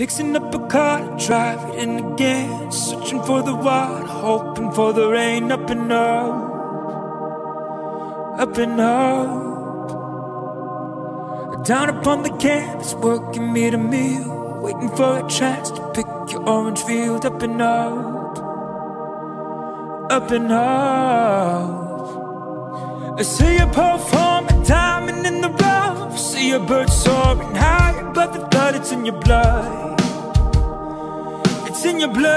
Fixing up a car to drive it in again. Searching for the water, hoping for the rain. Up and up, up and up. Down upon the campus, working me to meal. Waiting for a chance to pick your orange field. Up and up, up and up. I see you perform a diamond in the rough. See a bird soaring high But the thought it's in your blood. It's in your blood.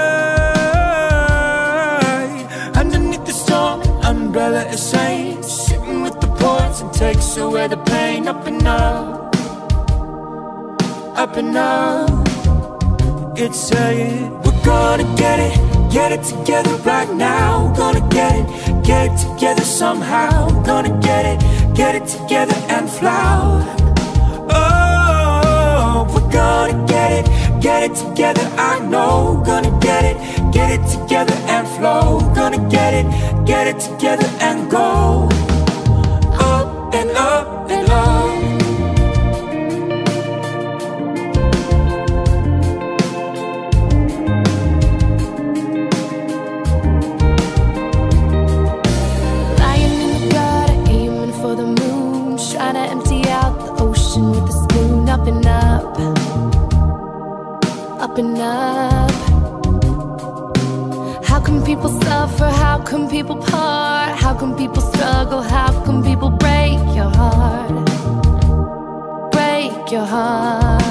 Underneath the storm, umbrella is saints. Sitting with the poets and takes away the pain. Up and up, up and up. It's saying we're gonna get it, get it together right now. Gonna get it, get it together somehow. Gonna get it, get it together and fly. Oh, we're gonna get it, get it together. I know. Gonna get it, get it together and flow. Gonna get it, get it together and go. Up and up, up and up. How can people suffer? How can people part? How can people struggle? How can people break your heart? Break your heart.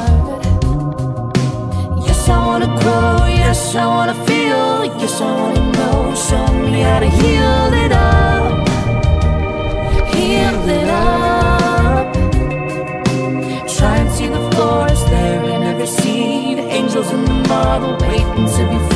Yes, I wanna grow. Yes, I wanna feel. Yes, I wanna know. Show me how to heal it up. Angels in the marble waiting to be